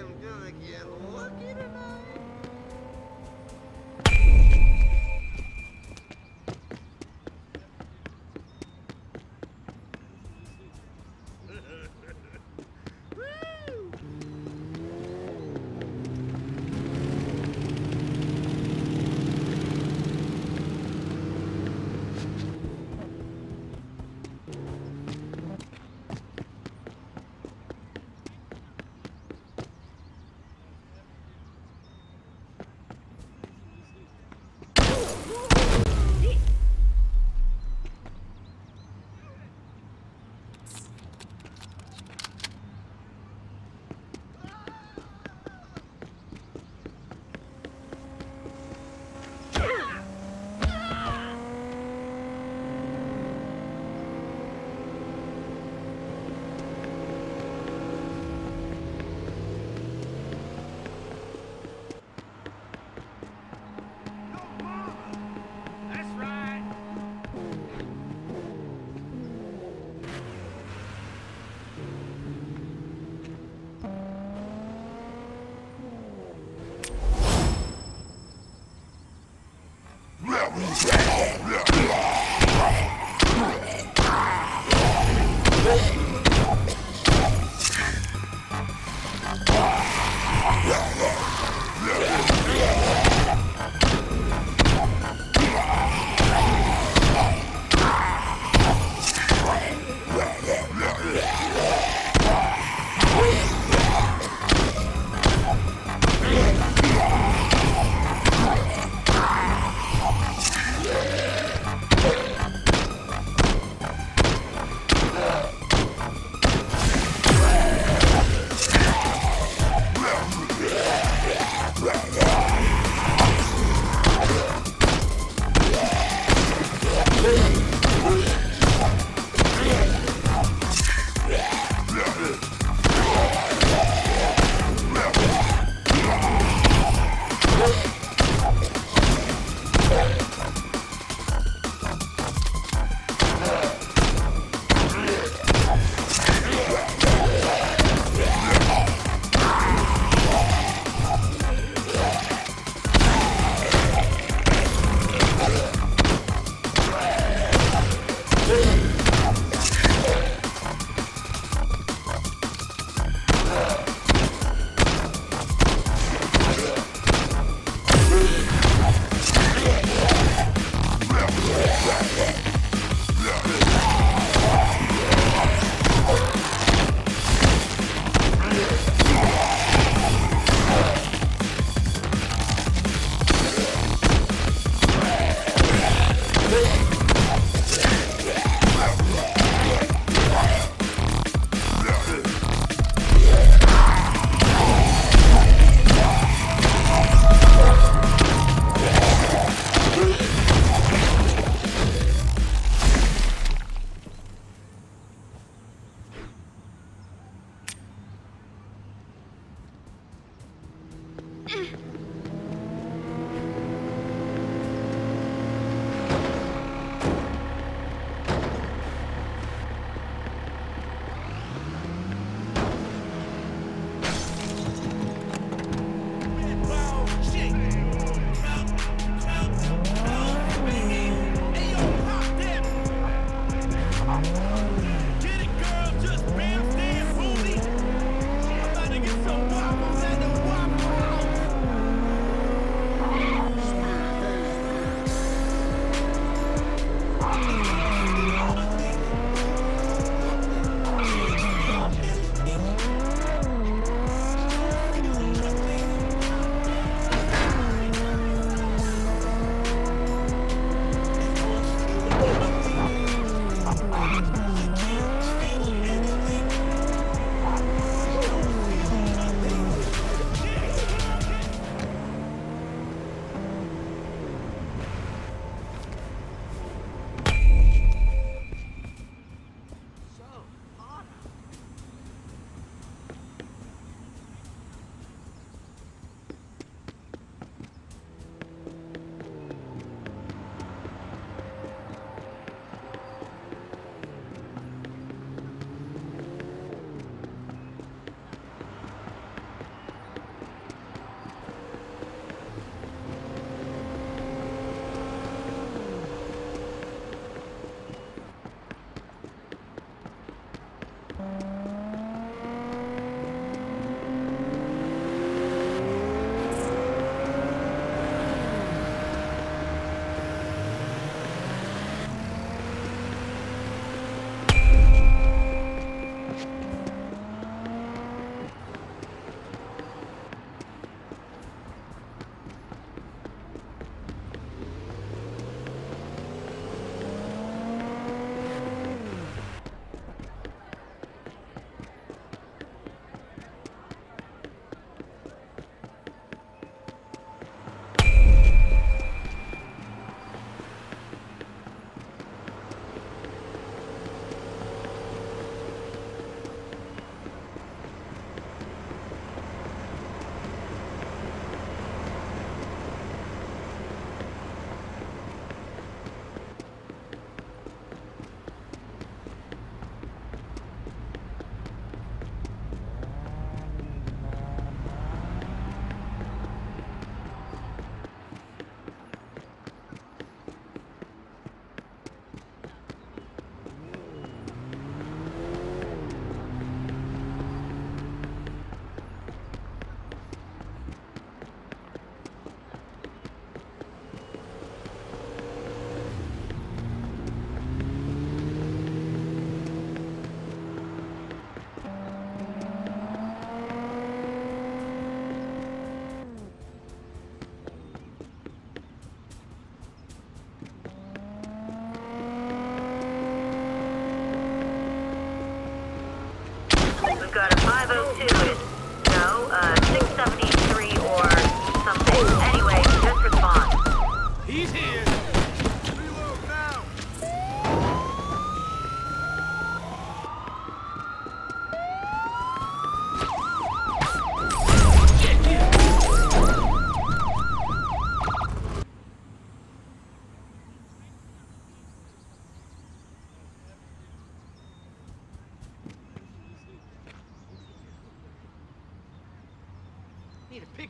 am gonna get lucky tonight.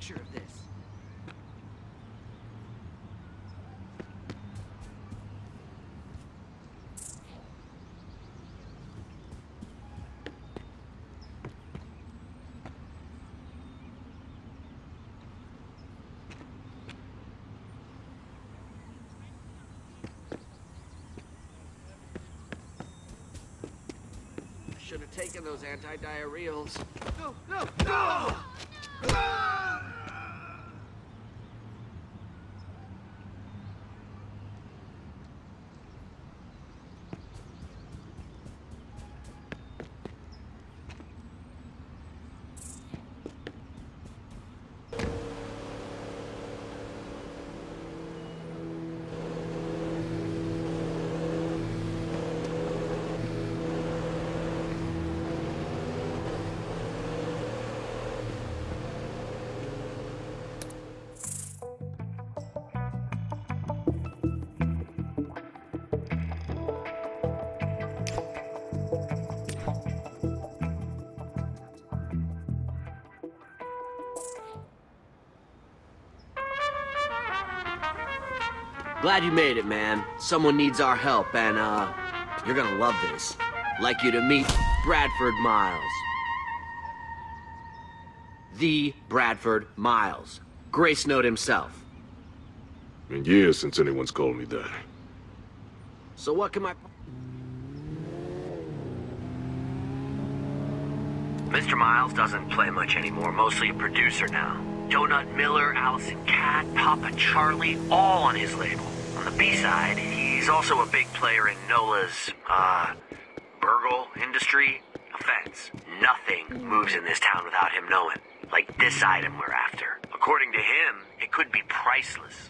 Picture of this. I should have taken those anti-diarrheals. No, no, no! Oh, Glad you made it, man. Someone needs our help, and, uh, you're gonna love this. Like you to meet Bradford Miles. The Bradford Miles. Gracenote himself. Been years since anyone's called me that. So what can my... Mr. Miles doesn't play much anymore, mostly a producer now. Donut Miller, Allison Cat, Papa Charlie, all on his label. On the B-side, he's also a big player in NOLA's, uh, Burgle industry. Offense. Nothing moves in this town without him knowing. Like this item we're after. According to him, it could be priceless.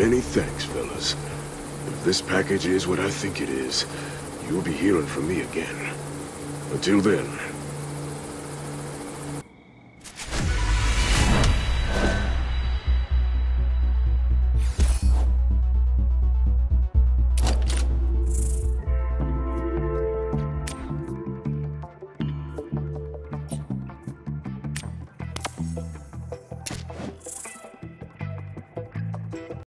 Many thanks, fellas. If this package is what I think it is, you'll be hearing from me again. Until then,